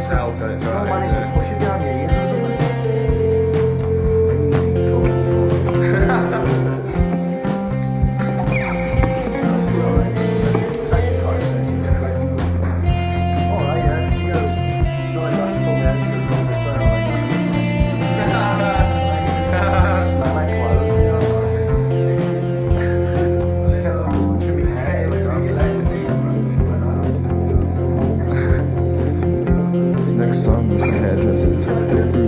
Lifestyle type. Right, to push down your ears or something. next song is my hairdresser's.